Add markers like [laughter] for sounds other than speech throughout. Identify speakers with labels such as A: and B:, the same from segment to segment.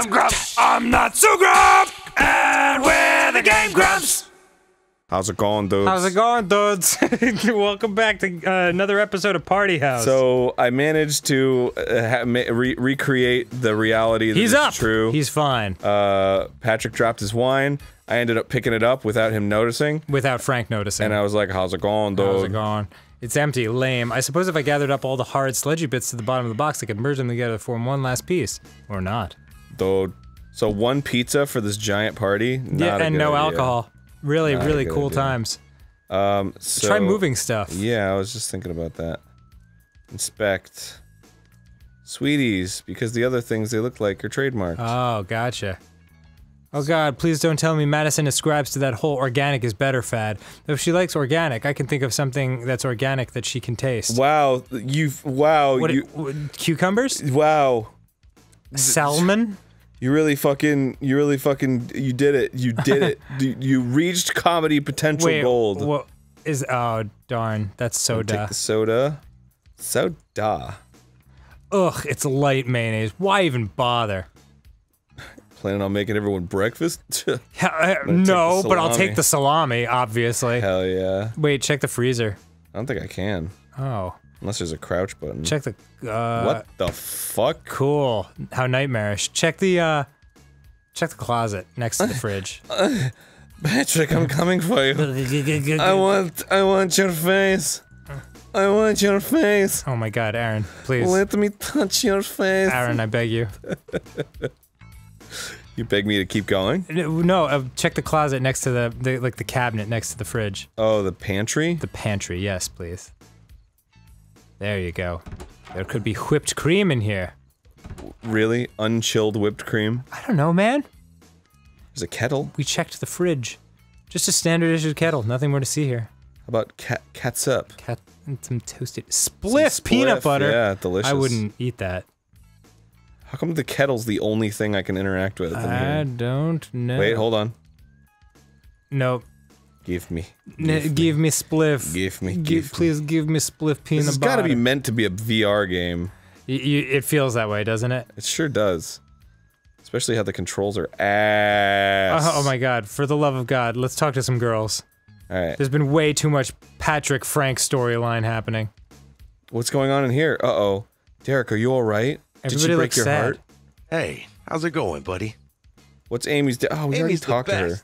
A: I'm Grump. I'm not so Grump. And we're the Game Grumps.
B: How's it going, dudes?
C: How's it going, dudes? [laughs] Welcome back to uh, another episode of Party House.
B: So I managed to uh, ha- re- recreate the reality that
C: he's up.
B: true.
C: He's fine.
B: uh, Patrick dropped his wine. I ended up picking it up without him noticing,
C: Without Frank noticing.
B: and I was like, "How's it going, dude?"
C: How's it going? It's empty, lame. I suppose if I gathered up all the hard, sludgy bits to the bottom of the box, I could merge them together to form one last piece. Or not.
B: Dude. So one pizza for this giant party. Not
C: yeah, and no
B: idea.
C: alcohol. Really,
B: Not
C: really cool
B: idea.
C: times.
B: Um, so,
C: Try moving stuff.
B: Yeah, I was just thinking about that. Inspect. Sweeties, because the other things they look like are trademarked.
C: Oh, gotcha. Oh god, please don't tell me Madison ascribes to that whole organic is better fad. If she likes organic, I can think of something that's organic that she can taste.
B: wow, you've wow,
C: What,
B: you
C: cucumbers?
B: wow.
C: Salmon?
B: You really fucking, you really fucking, you did it. You did it. [laughs] you, you reached comedy potential
C: Wait,
B: gold.
C: what is oh darn, that's soda.
B: Take
C: soda.
B: the soda. Soda.
C: Ugh, it's light mayonnaise. Why even bother?
B: Planning on making everyone breakfast? [laughs]
C: Uh, no, but I'll take the salami, obviously.
B: Hell yeah.
C: Wait, check the freezer.
B: I don't think I can.
C: Oh,
B: Unless there's a crouch button.
C: check the uh
B: what the fuck?
C: cool. How nightmarish. Check the uh check the closet next to the [laughs] fridge.
B: Patrick, I'm coming for you. I want, I want your face. I want your face.
C: Oh my god, Aaron, please.
B: Let me touch your face.
C: Aaron, I beg you. [laughs]
B: You beg me to keep going?
C: No, no, uh, check the closet next to the, the like the cabinet next to the fridge.
B: Oh, the pantry?
C: The pantry, yes, please. There you go. There could be whipped cream in here.
B: Really? Unchilled whipped cream?
C: I don't know, man.
B: There's a kettle?
C: We checked the fridge. Just a standard issued kettle. Nothing more to see here.
B: How about cat catsup?
C: Cat and some toasted spliff, peanut
B: spliff,
C: butter.
B: yeah, delicious.
C: I wouldn't eat that.
B: How come the kettle's the only thing I can interact with?
C: I don't know.
B: Wait, hold on.
C: Nope.
B: Give me.
C: N- give, me spliff.
B: Give me,
C: Gi-
B: give me.
C: please give me spliff peanut
B: This has got to be meant to be a VR game.
C: Y- y- it feels that way, doesn't it?
B: It sure does. Especially how the controls are ass.
C: Oh, oh my god! For the love of God, let's talk to some girls.
B: All right.
C: There's been way too much Patrick Frank storyline happening.
B: What's going on in here? Uh oh. Derek, are you all right? Did
C: Everybody
B: she break
C: looks
B: your
C: sad.
B: heart?
D: Hey, how's it going, buddy?
B: What's Amy's? De- oh, we already
D: Amy's the
B: talked to her.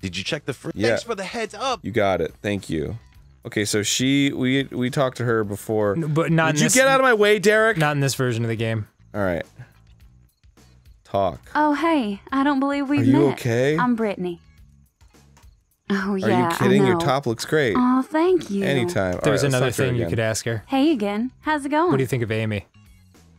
D: Best. I had. Did you check the fridge?
B: Yeah.
D: Thanks for the heads up.
B: You got it. Thank you. Okay, so she we we talked to her before.
C: N- But not
B: Would
C: in
B: you
C: this,
B: get out of my way, Derek?
C: not in this version of the game.
B: All right. Talk.
E: Oh, hey, I don't believe we've
B: Are you
E: met.
B: okay?
E: I'm Brittany. Oh, yeah.
B: Are you kidding? Your top looks great.
E: Oh, thank you.
B: Anytime.
C: There's
B: right,
C: another
B: talk to her
C: thing you could ask her.
E: Hey again. How's it going?
C: What do you think of Amy?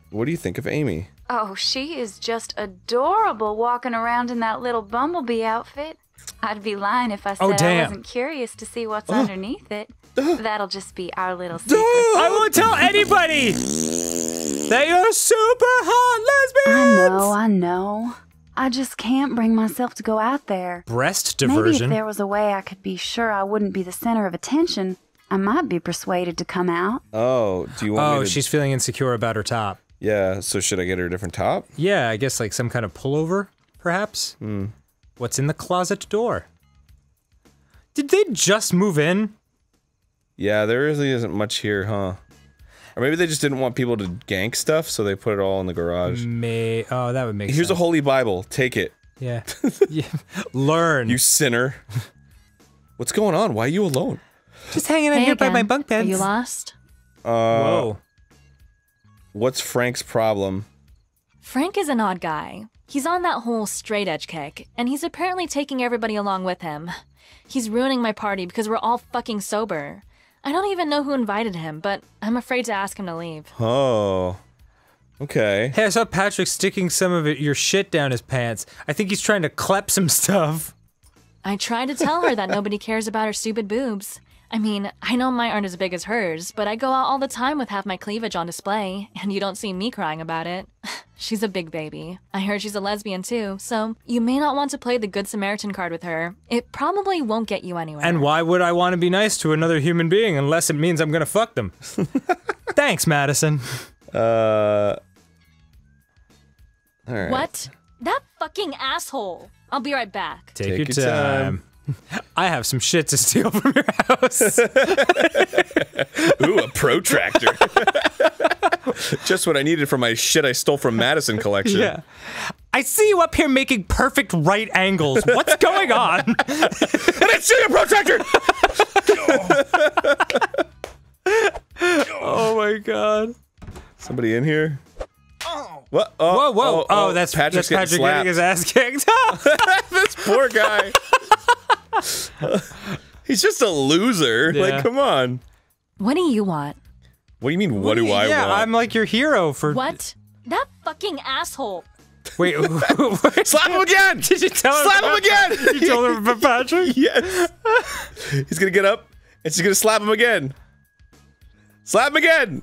B: What do you think of Amy?
E: Oh, she is just adorable walking around in that little bumblebee outfit. I'd be lying if I said
C: Oh,
E: I wasn't curious to see what's underneath it. That'll just be our little secret.
C: I won't tell anybody that you're super hot lesbians!
E: I know, I know. I just can't bring myself to go out there.
C: Breast diversion?
E: Maybe if
C: diversion.
E: there was a way I could be sure I wouldn't be the center of attention, I might be persuaded to come out.
B: Oh, do you want
C: Oh,
B: me to?
C: she's feeling insecure about her top.
B: Yeah. So should I get her a different top?
C: Yeah, I guess like some kind of pullover, perhaps.
B: Hmm.
C: What's in the closet door? Did they just move in?
B: Yeah, there really isn't much here, huh? Or maybe they just didn't want people to gank stuff, so they put it all in the garage.
C: May oh that would make sense.
B: Here's a holy Bible. Take it,
C: yeah. [laughs] yeah. Learn.
B: you sinner. What's going on? Why are you alone?
C: just hanging out
F: Hey
C: here by my bunk beds.
F: Are you lost?
B: Uh,
C: Whoa.
B: What's Frank's problem?
F: Frank is an odd guy. He's on that whole straight edge kick, and he's apparently taking everybody along with him. He's ruining my party because we're all fucking sober. I don't even know who invited him, but I'm afraid to ask him to leave.
B: Oh, okay.
C: Hey, I saw Patrick sticking some of it, your shit down his pants. I think he's trying to clep some stuff.
F: I tried to tell her that nobody cares about her stupid boobs. I mean, I know mine aren't as big as hers, but I go out all the time with half my cleavage on display, and you don't see me crying about it. [laughs] she's a big baby. I heard she's a lesbian too, so you may not want to play the Good Samaritan card with her. It probably won't get you anywhere.
C: And why would I want to be nice to another human being unless it means I'm gonna fuck them? [laughs] Thanks, Madison.
B: Uh, All right.
F: What? That fucking asshole. I'll be right back.
C: Take,
B: Take
C: your,
B: your
C: time. I have some shit to steal from your house. [laughs]
B: Ooh, a protractor. [laughs] Just what I needed for my shit I stole from Madison collection.
C: yeah. I see you up here making perfect right angles. What's going on?
B: And [laughs] I see a protractor!
C: oh my god.
B: Somebody in here? What? Oh,
C: Whoa, whoa. Oh, oh, oh that's
B: Patrick's
C: that's Patrick getting
B: getting
C: his ass kicked.
B: slapped. [laughs] this poor guy. [laughs] He's just a loser.
C: Yeah.
B: Like, come on.
F: What do you want?
B: What do you mean, what do I want? yeah.
C: I'm like your hero for.
F: What? That fucking asshole.
C: Wait, [laughs]
B: Slap him again!
C: Did you tell him?
B: Slap him again!
C: You told him about Patrick?
B: yes. He's gonna get up and she's gonna slap him again. Slap him again!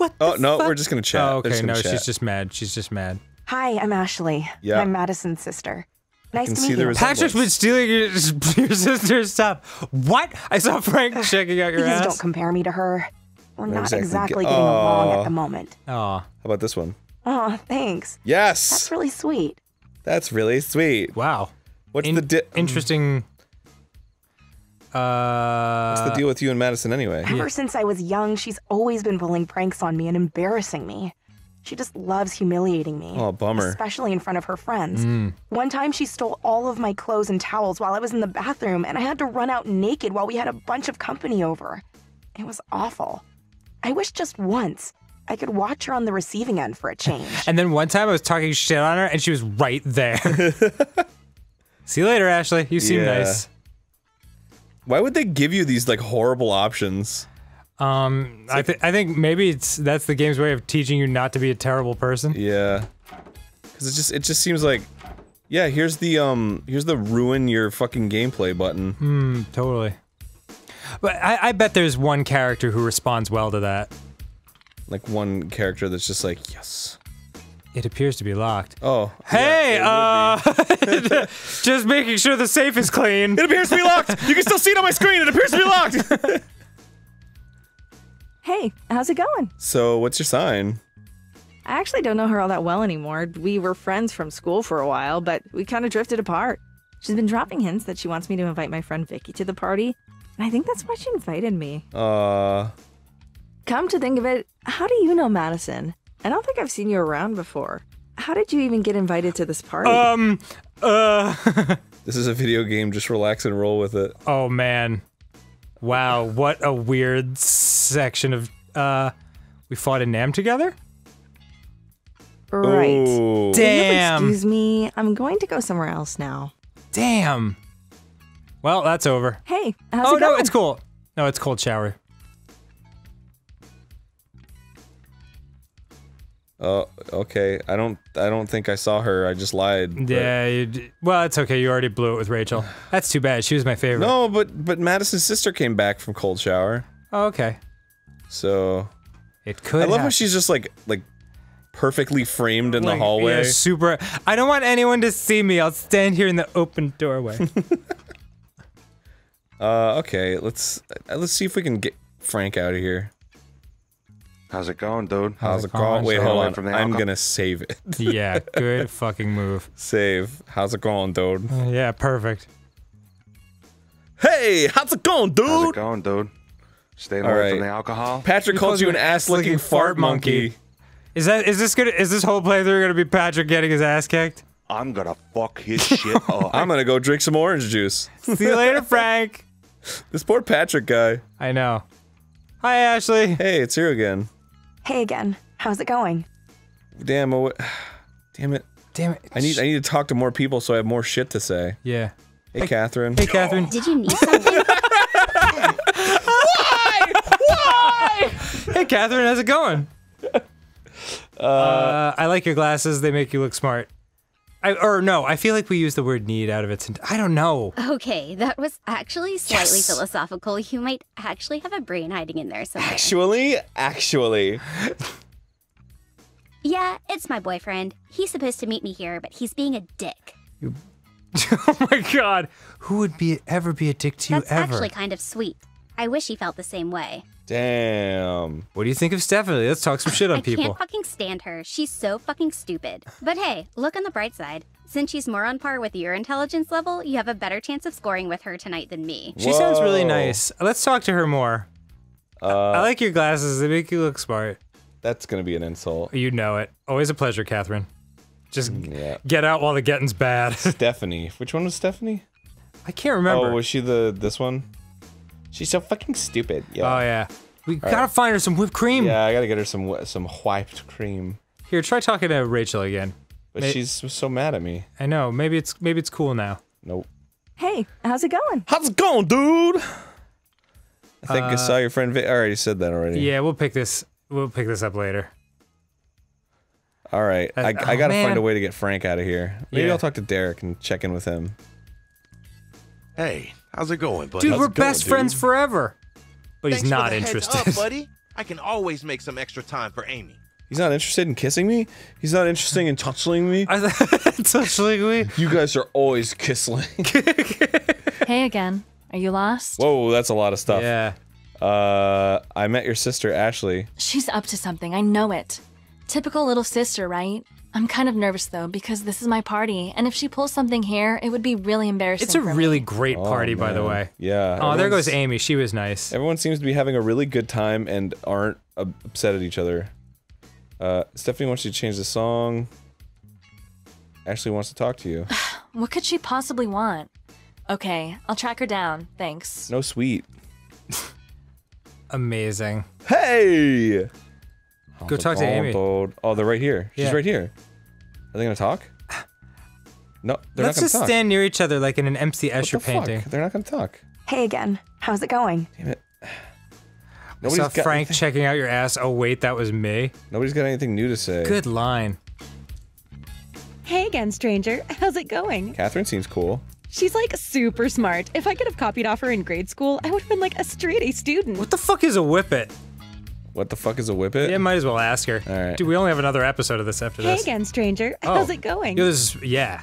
C: What?
B: Oh, no, we're just gonna chat.
C: Oh, okay. No,
B: gonna
C: she's just mad. She's just mad.
G: Hi, I'm Ashley.
B: Yeah.
G: I'm Madison's sister. Nice to meet you.
B: resemblance.
C: Patrick's been stealing your, [laughs] your sister's stuff. What? I saw Frank [laughs] checking out your
G: Please
C: ass.
G: don't compare me to her. We're not
B: exactly
G: exactly,
B: get-
G: getting along at the moment.
C: Oh.
B: How about this one?
G: Oh, thanks.
B: Yes!
G: That's really sweet.
B: That's really sweet.
C: Wow.
B: What's
C: In-
B: the di-
C: Interesting. Uh,
B: What's the deal with you and Madison anyway?
G: Ever since I was young, she's always been pulling pranks on me and embarrassing me. She just loves humiliating me.
B: Oh, bummer.
G: Especially in front of her friends. One time she stole all of my clothes and towels while I was in the bathroom, and I had to run out naked while we had a bunch of company over. It was awful. I wish just once I could watch her on the receiving end for a change. [laughs]
C: And then one time I was talking shit on her and she was right there. [laughs] See you later, Ashley. You seem
B: Yeah.
C: nice.
B: Why would they give you these like horrible options?
C: Um, I, th- I think maybe it's that's the game's way of teaching you not to be a terrible person.
B: Yeah. Cuz it just it just seems like yeah, here's the um here's the ruin your fucking gameplay button.
C: Hmm, totally. But I, I bet there's one character who responds well to that.
B: Like one character that's just like, "Yes."
C: It appears to be locked.
B: Oh.
C: Hey,
B: yeah, it would be.
C: uh, [laughs] just making sure the safe is clean.
B: It appears to be locked. You can still see it on my screen. It appears to be locked. [laughs]
H: Hey, how's it going?
B: so, what's your sign?
H: I actually don't know her all that well anymore. We were friends from school for a while, but we kind of drifted apart. She's been dropping hints that she wants me to invite my friend Vicky to the party, and I think that's why she invited me.
B: Uh,
H: Come to think of it, how do you know Madison? I don't think I've seen you around before. How did you even get invited to this party?
C: Um, uh, [laughs]
B: this is a video game. Just relax and roll with it.
C: oh man. Wow, what a weird section of, uh, we fought in Nam together?
H: right.
B: Ooh.
C: Damn.
H: Excuse me, I'm going to go somewhere else now.
C: Damn. Well, that's over.
H: Hey, how's it?
C: oh
H: no,
C: it's cool. No, it's cold shower.
B: Oh, okay. I don't. I don't think I saw her. I just lied. but-
C: Yeah, you d- well, it's okay. You already blew it with Rachel. That's too bad. She was my favorite.
B: No, but but Madison's sister came back from cold shower.
C: Oh, okay.
B: So
C: It could.
B: I love how she's just like like perfectly framed in
C: Like,
B: the hallway.
C: yeah, super. I don't want anyone to see me. I'll stand here in the open doorway. [laughs]
B: Uh, okay. Let's let's see if we can get Frank out of here.
D: How's it going, dude?
B: How's it
C: going?
B: going? Wait,
D: Stay
B: hold on.
D: from the
B: I'm gonna save it. [laughs]
C: yeah, good [laughs] fucking move.
B: save. How's it going, dude?
C: Uh, Yeah, perfect.
B: Hey, how's it going, dude?
D: How's it going, dude? Staying
B: All
D: away
B: right.
D: from the alcohol?
B: Patrick calls you an ass-licking fart monkey.
C: Is that is this gonna is this whole playthrough gonna be Patrick getting his ass kicked?
D: I'm gonna fuck his shit [laughs] up.
B: I'm gonna go drink some orange juice.
C: See you later, Frank.
B: this poor Patrick guy.
C: I know. Hi, Ashley.
B: Hey, it's you again.
G: Hey again. How's it going?
B: Damn. oh, [sighs] Damn it.
C: Damn it.
B: I need I need to talk to more people so I have more shit to say.
C: Yeah.
B: Hey, Catherine.
C: Hey, Catherine.
I: Did you need something? [laughs] Why? Why?
C: Hey, Catherine. How's it going? Uh, I like your glasses. They make you look smart. I, or no, I feel like we use the word need out of its. I don't know.
I: okay, that was actually slightly
B: Yes.
I: philosophical. You might actually have a brain hiding in there somewhere.
B: Actually, actually.
I: Yeah, it's my boyfriend. He's supposed to meet me here, but he's being a dick. [laughs]
C: oh my god. Who would be ever be a dick to you
I: That's actually kind of sweet. I wish he felt the same way.
B: Damn.
C: What do you think of Stephanie? Let's talk some shit on
I: I
C: people.
I: can't fucking stand her. She's so fucking stupid. But hey, look on the bright side. Since she's more on par with your intelligence level, you have a better chance of scoring with her tonight than me.
C: She sounds really nice. Let's talk to her more.
B: Uh,
C: I like your glasses. They make you look smart.
B: that's gonna be an insult.
C: You know it. Always a pleasure, Catherine. Just
B: Yeah.
C: get out while the getting's bad. [laughs]
B: Stephanie. Which one was Stephanie?
C: I can't remember.
B: Oh, was she the this one? She's so fucking stupid. Yeah.
C: Oh yeah. We gotta find her some whipped cream.
B: Yeah, I gotta get her some some whipped cream.
C: Here, try talking to Rachel again.
B: But
C: May-
B: she's so mad at me.
C: I know. Maybe it's maybe it's cool now.
B: Nope.
G: Hey, how's it going?
B: How's it going, dude? I think I saw your friend. Vi- I already said that already.
C: Yeah, we'll pick this. We'll pick this up later.
B: All right. I,
C: Uh,
B: I
C: oh,
B: gotta
C: man.
B: find a way to get Frank out of here. Maybe
C: Yeah.
B: I'll talk to Derek and check in with him.
J: Hey, how's it going, buddy?
C: Dude,
B: how's
C: we're
B: going,
C: best
B: dude?
C: friends forever. But he's
J: Thanks for
C: not
J: the heads
C: interested.
J: up, [laughs] buddy. I can always make some extra time for Amy.
B: He's not interested in kissing me. He's not interested in touching me.
C: I thought [laughs] touching me.
B: You guys are always kissing. [laughs]
F: Hey again. Are you lost?
B: Whoa, that's a lot of stuff.
C: Yeah.
B: Uh, I met your sister Ashley.
F: She's up to something. I know it. Typical little sister, right? I'm kind of nervous though because this is my party, and if she pulls something here, it would be really embarrassing.
C: It's a
F: for
C: really
F: me.
C: great party, by the way.
B: Yeah.
C: Oh, there goes Amy. She was nice.
B: Everyone seems to be having a really good time and aren't up- upset at each other. Uh, Stephanie wants you to change the song. Ashley wants to talk to you. [sighs]
F: What could she possibly want? Okay, I'll track her down. Thanks.
B: No sweet. [laughs]
C: Amazing.
B: Hey!
C: Go talk to Amy.
B: Oh, they're right here. She's
C: Yeah.
B: right here. Are they gonna talk? No, they're
C: Let's
B: not
C: just
B: gonna talk.
C: Let's just stand near each other like in an MC
B: What
C: Escher
B: the fuck?
C: painting.
B: They're not gonna talk.
G: Hey again. How's it going?
B: Damn it.
C: I
B: Nobody's
C: saw
B: got
C: Frank
B: anything,
C: checking out your ass. Oh wait, that was me.
B: Nobody's got anything new to say.
C: Good line.
K: Hey again, stranger. How's it going?
B: Catherine seems cool.
K: She's like super smart. If I could have copied off her in grade school, I would have been like a straight A student.
C: What the fuck is a whippet?
B: What the fuck is a whippet?
C: Yeah, might as well ask her.
B: All right.
C: Dude, we only have another episode of this after
K: Hey
C: this.
K: again, stranger.
C: Oh.
K: How's it going?
C: Yeah, this is, yeah.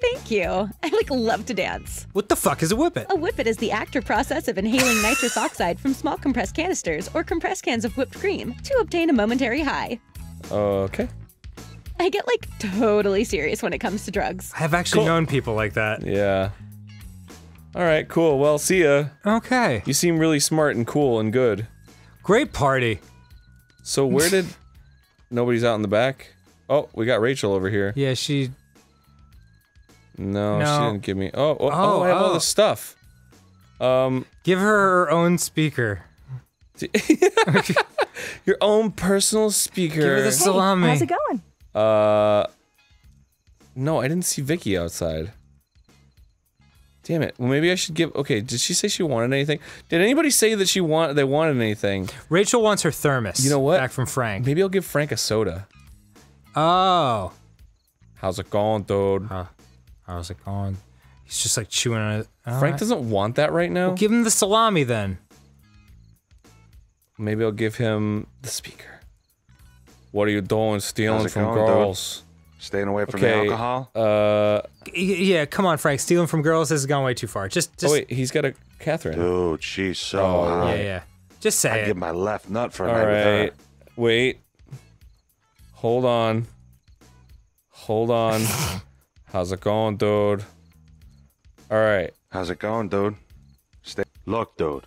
K: Thank you. I like love to dance.
C: What the fuck is a whippet?
K: A whippet is the active process of inhaling nitrous [laughs] oxide from small compressed canisters or compressed cans of whipped cream to obtain a momentary high.
B: Okay.
K: I get like totally serious when it comes to drugs.
C: I've actually
B: Cool.
C: known people like that.
B: Yeah. All right. Cool. Well, see ya.
C: Okay.
B: You seem really smart and cool and good.
C: Great party.
B: So where did? [laughs] Nobody's out in the back. Oh, we got Rachel over here.
C: Yeah, she.
B: No, she didn't give me. Oh, oh, oh,
C: Oh,
B: I have all
C: oh.
B: this stuff. Um,
C: Give her her own speaker. [laughs]
B: your own personal speaker.
C: Give her the salami.
G: How's it going?
B: Uh, no, I didn't see Vicky outside. Damn it. Well, maybe I should give. Okay, did she say she wanted anything? Did anybody say that she want they wanted anything?
C: Rachel wants her thermos.
B: You know what?
C: Back from Frank.
B: Maybe I'll give Frank a soda.
C: Oh.
B: How's it going, dude?
C: Uh, how's it going? He's just like chewing on it. All
B: Frank
C: right.
B: doesn't want that right now.
C: Well, give him the salami then.
B: Maybe I'll give him the speaker. What are you doing, stealing from
D: going, dude?
B: Girls?
D: Staying away from the alcohol?
B: Uh,
C: yeah, come on, Frank. Stealing from girls has gone way too far. Just, just.
B: oh wait, he's got a Catherine.
D: Dude, she's so
B: Oh,
D: hot.
C: yeah, yeah. Just say
D: I'd
C: it.
D: give my left nut for a
B: All
D: night with her.
B: right, wait. Hold on. Hold on. [laughs] How's it going, dude? All right.
D: How's it going, dude? Stay. Look, dude.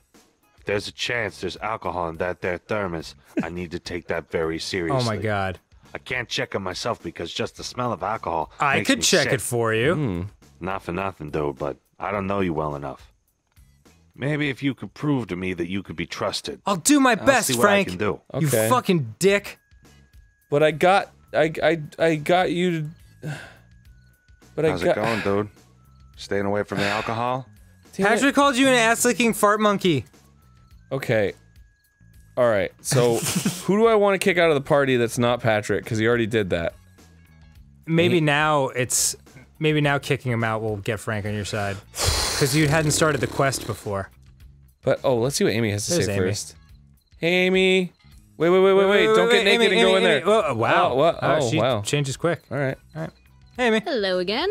D: If there's a chance there's alcohol in that there thermos, I need to take that very seriously. [laughs]
C: Oh my god.
D: I can't check it myself because just the smell of alcohol.
C: I
D: makes
C: could
D: me
C: check
D: sick.
C: it for you.
B: Hmm.
D: Not for nothing, dude, but I don't know you well enough. Maybe if you could prove to me that you could be trusted.
C: I'll do my
D: I'll
C: best,
D: see what I
C: Frank.
D: can do.
C: You fucking dick.
B: But I got, I, I, I got you to. But I
D: How's
B: got.
D: it going, dude? Staying away from the alcohol?
B: Damn it.
C: Patrick called you an ass licking fart monkey.
B: Okay. All right. So, [laughs] who do I want to kick out of the party that's not Patrick? Because he already did that.
C: Maybe now it's. Maybe now kicking him out will get Frank on your side. Because you hadn't started the quest before.
B: But oh, let's see what Amy has to
C: There's
B: say
C: Amy.
B: first. Hey, Amy. Wait, wait, wait, wait, wait! Don't get naked and go in there.
C: Whoa, wow.
B: Oh, what?
C: Oh,
B: Oh,
C: she
B: wow.
C: changes quick.
B: All right. Alright.
C: Hey, Amy.
L: Hello again.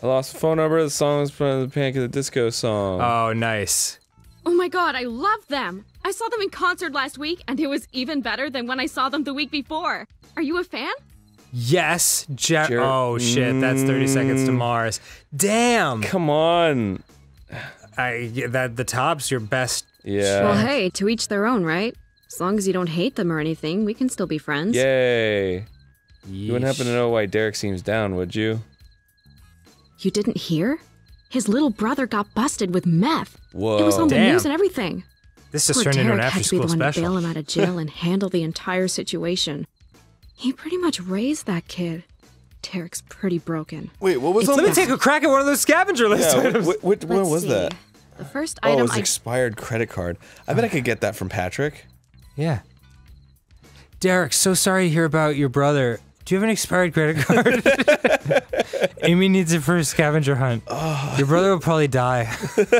B: I lost the phone number. The song is from the Panic at the Disco song.
C: Oh, nice.
L: Oh my god, I love them! I saw them in concert last week, and it was even better than when I saw them the week before. Are you a fan?
C: Yes, Je-
B: Jer-
C: Oh shit, that's 30 seconds to
B: Mm.
C: Mars. Damn.
B: Come on.
C: I yeah, that the top's your best.
B: Yeah.
L: Well, hey, to each their own, right? As long as you don't hate them or anything, we can still be friends.
B: Yay. You wouldn't happen to know why Derek seems down, would you?
L: You didn't hear? His little brother got busted with meth.
B: Whoa.
L: It was on the news and everything.
C: This has
L: Poor
C: turned into an
L: Derek had to be the
C: after-school
L: one to bail him out of jail [laughs] and handle the entire situation. He pretty much raised that kid. Derek's pretty broken.
B: Wait, what was it's on?
C: Let me take a crack at one of those scavenger list
B: Yeah,
C: items.
B: what, what, what was
L: see.
B: that?
L: The first
B: Oh, it
L: item
B: was
L: I
B: expired credit card. I bet I could get that from Patrick.
C: Yeah. Derek, so sorry to hear about your brother. Do you have an expired credit card? [laughs] [laughs] Amy needs it for a scavenger hunt. Your brother will probably die.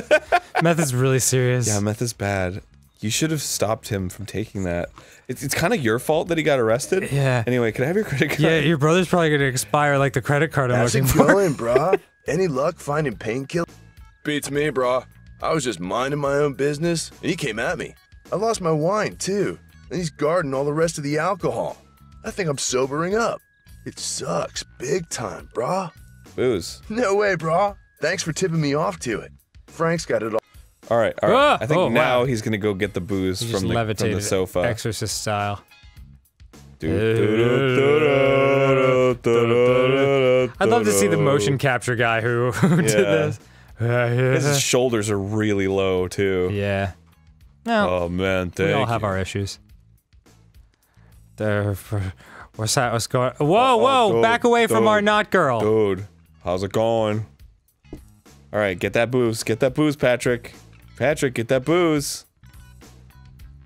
C: [laughs] Meth is really serious.
B: Yeah, meth is bad. You should have stopped him from taking that. It's, it's kind of your fault that he got arrested.
C: Yeah.
B: Anyway, can I have your credit card?
C: Yeah, your brother's probably going to expire like the credit card I'm
M: How's
C: looking
M: it
C: for. [laughs]
M: going, brah? Any luck finding painkiller? Beats me, brah. I was just minding my own business, and he came at me. I lost my wine, too, and he's guarding all the rest of the alcohol. I think I'm sobering up. It sucks big time, brah.
B: Booze.
M: No way, brah. Thanks for tipping me off to it. Frank's got it all.
B: All right, all right.
C: Ah!
B: I think
C: Oh,
B: now
C: wow.
B: he's gonna go get the booze
C: He
B: from the, from the sofa.
C: Exorcist style. I'd love to see the motion capture guy who, [laughs] who did this.
B: His shoulders are really low too.
C: Yeah. No.
B: Oh man, thank
C: we all have
B: you.
C: our issues. There, what's that? What's going? Whoa,
B: Oh,
C: whoa!
B: dude,
C: back away from our not girl.
B: Dude, how's it going? All right, get that booze. Get that booze, Patrick. Patrick, get that booze.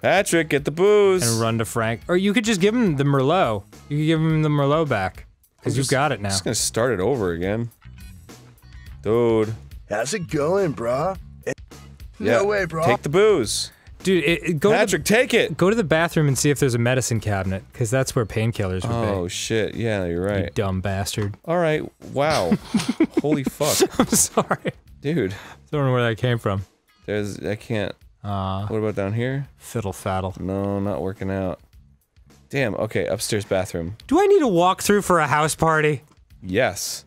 B: Patrick, get the booze.
C: And run to Frank, or you could just give him the Merlot. You could give him the Merlot back because you've got it now.
B: Just gonna start it over again. Dude.
M: How's it going, brah?
B: Yeah.
M: No way, brah.
B: Take the booze.
C: Dude, it, it- go
B: Patrick,
C: to the,
B: take it.
C: Go to the bathroom and see if there's a medicine cabinet, because that's where painkillers would be.
B: Oh shit! Yeah, you're
C: be. You
B: right.
C: dumb bastard.
B: All right. Wow. [laughs] Holy fuck, [laughs]
C: I'm sorry.
B: dude.
C: I don't know where that came from.
B: There's. I can't.
C: Uh,
B: What about down here?
C: fiddle faddle.
B: No, not working out. Damn. Okay, upstairs bathroom.
C: Do I need a walkthrough for a house party?
B: Yes.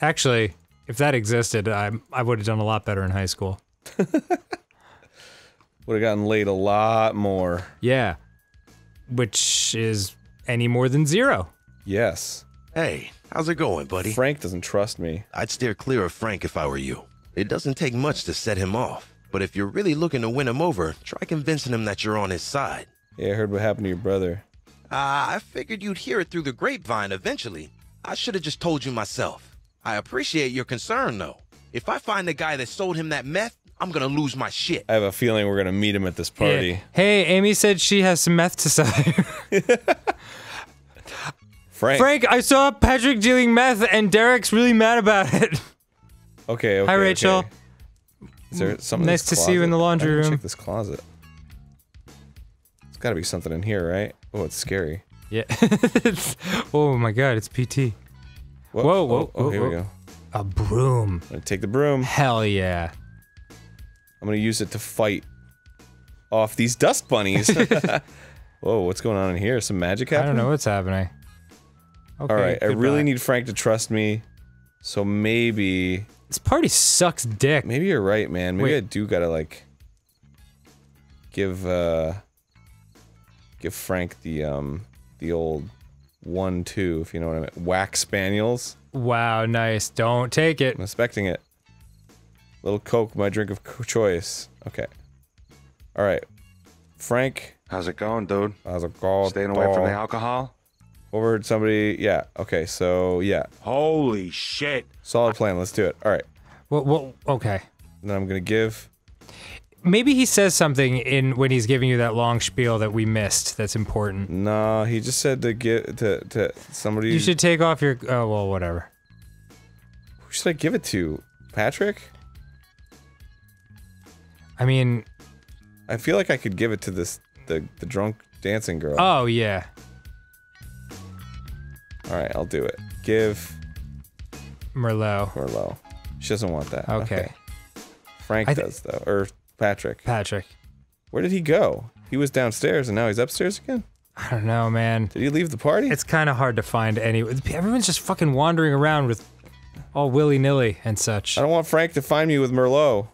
C: Actually, if that existed, I I would have done a lot better in high school. [laughs]
B: Would have gotten laid a lot more.
C: Yeah. Which is any more than zero.
B: Yes.
J: Hey, how's it going, buddy?
B: Frank doesn't trust me.
J: I'd steer clear of Frank if I were you. It doesn't take much to set him off. But if you're really looking to win him over, try convincing him that you're on his side.
B: Yeah, I heard what happened to your brother.
J: Ah, I figured you'd hear it through the grapevine eventually. I should have just told you myself. I appreciate your concern, though. If I find the guy that sold him that meth, I'm gonna lose my shit.
B: I have a feeling we're gonna meet him at this party.
C: Yeah. Hey, Amy said she has some meth to sell. [laughs]
B: Frank.
C: Frank, I saw Patrick dealing meth and Derek's really mad about it.
B: Okay. okay
C: Hi, Rachel.
B: okay. Is there mm, something?
C: Nice to see you in the laundry
B: I didn't
C: room.
B: Check this closet. There's got to be something in here, right? Oh, it's scary.
C: Yeah. [laughs] oh my god, it's PT.
B: Whoa,
C: Whoa,
B: oh,
C: whoa,
B: oh,
C: whoa,
B: here we go.
C: A broom.
B: I'm gonna take the broom.
C: Hell yeah.
B: I'm gonna use it to fight off these dust bunnies. [laughs] [laughs] Whoa, what's going on in here? Some magic happening?
C: I don't know what's happening. Okay,
B: All right, I really need Frank to trust me. So maybe,
C: This party sucks dick.
B: maybe you're right, man. Maybe
C: Wait.
B: I do gotta like give uh give Frank the um the old one two, if you know what I mean. Whack spaniels.
C: Wow, nice. Don't take it.
B: I'm expecting it. Little Coke, my drink of choice. Okay. All right, Frank.
D: How's it going, dude?
B: How's it going?
D: Staying away from the alcohol?
B: Overheard somebody. Yeah. Okay. So yeah,
D: Holy shit.
B: solid plan. Let's do it. All right.
C: Well, well, okay.
B: Then I'm gonna give.
C: Maybe he says something in when he's giving you that long spiel that we missed. That's important.
B: No, he just said to give to to somebody.
C: You should take off your. Oh well, whatever.
B: Who should I give it to? Patrick.
C: I mean,
B: I feel like I could give it to this the the drunk dancing girl.
C: oh yeah.
B: All right, I'll do it. Give
C: Merlot.
B: Merlot. She doesn't want that.
C: Okay.
B: Frank
C: I thi-
B: does though, or Patrick.
C: Patrick.
B: Where did he go? He was downstairs and now he's upstairs again?
C: I don't know, man.
B: Did he leave the party?
C: It's kind of hard to find any. Everyone's just fucking wandering around with all willy nilly and such.
B: I don't want Frank to find me with Merlot.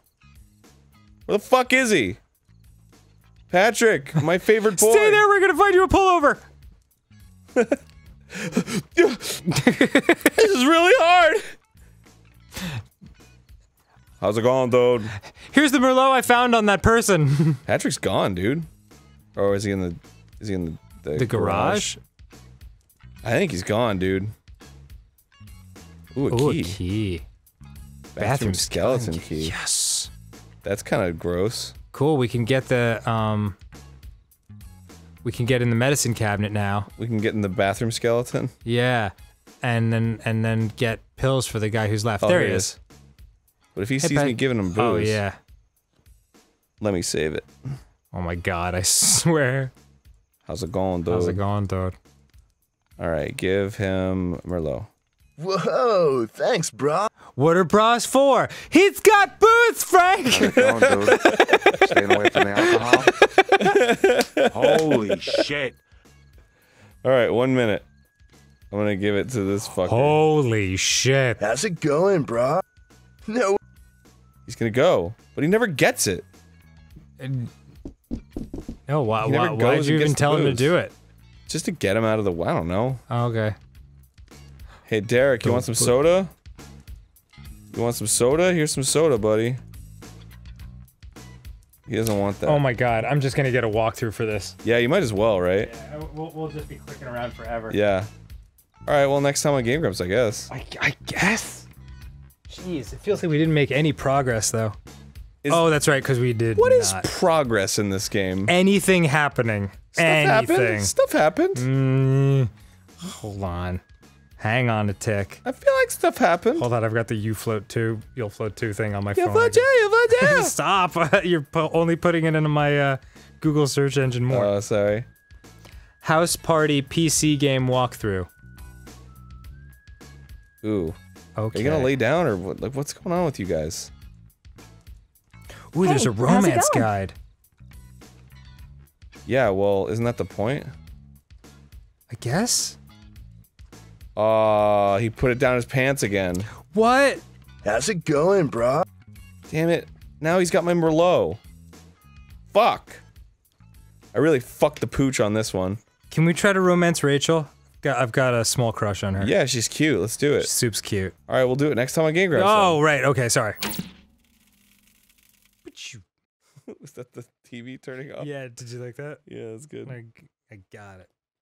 B: Where the fuck is he? Patrick, my favorite [laughs] boy.
C: Stay there. We're gonna find you a pullover. [laughs]
B: this is really hard. How's it going, dude?
C: Here's the Merlot I found on that person. [laughs]
B: Patrick's gone, dude. Or is he in the? Is he in the the,
C: The garage?
B: I think he's gone, dude. Ooh, a
C: Ooh,
B: key.
C: a key.
B: Bathroom,
C: Bathroom
B: skeleton
C: skeleton
B: key.
C: Yes.
B: That's kind of gross.
C: Cool. We can get the um. We can get in the medicine cabinet now.
B: We can get in the bathroom skeleton.
C: Yeah, and then and then get pills for the guy who's left.
B: Oh,
C: there he
B: he
C: is.
B: is. But if he
C: Hey,
B: sees me giving him booze,
C: Oh yeah.
B: let me save it.
C: Oh my god! I [laughs] swear.
B: How's it going, dude?
C: How's it going, dude?
B: All right, give him Merlot.
M: Whoa, thanks, brah.
C: What are bras for? He's got boots, Frank.
D: Going, dude. [laughs] Staying away from the alcohol. Holy shit.
B: All right, one minute. I'm gonna give it to this fucker.
C: Holy shit!
M: How's it going, brah? No.
B: He's gonna go, but he never gets it.
C: No, why? Why,
B: never
C: why'd
B: goes
C: you even
B: gets the
C: tell him to do it?
B: Just to get him out of the. I don't know.
C: Oh, okay.
B: Hey, Derek, you want some soda? You want some soda? Here's some soda, buddy. He doesn't want that.
C: Oh my god! I'm just gonna get a walkthrough for this.
B: Yeah, you might as well, right?
C: We'll, we'll just be clicking around forever.
B: Yeah. All right. Well, next time on Game Grumps, I guess.
C: I, I guess. Jeez, it feels like we didn't make any progress though. oh, that's right, because we did.
B: What is progress in this game?
C: anything happening?
B: Stuff
C: anything.
B: happened. Stuff happened.
C: Mm, hold on. Hang on a tick.
B: I feel like stuff happened.
C: Hold on, I've got the you float two, you'll float two thing on my
B: You
C: phone.
B: float too, you float too. [laughs]
C: Stop! [laughs] You're pu- only putting it into my uh, Google search engine more.
B: Oh, sorry.
C: House party PC game walkthrough.
B: Ooh.
C: Okay.
B: Are you gonna lay down or what? Like, what's going on with you guys?
C: Ooh, there's a romance guide.
B: Yeah. Well, isn't that the point?
C: I guess.
B: Uh, he put it down his pants again.
C: What?
M: How's it going, brah?
B: Damn it. Now he's got my Merlot. Fuck. I really fucked the pooch on this one.
C: Can we try to romance Rachel? I've got a small crush on her.
B: Yeah, she's cute. Let's do it.
C: Soup's cute.
B: All right, we'll do it next time on Game Grumps.
C: Oh, right. Okay, sorry. [laughs]
B: Was that the TV turning off?
C: Yeah, did you like that?
B: Yeah, that's good.
C: I, I got it.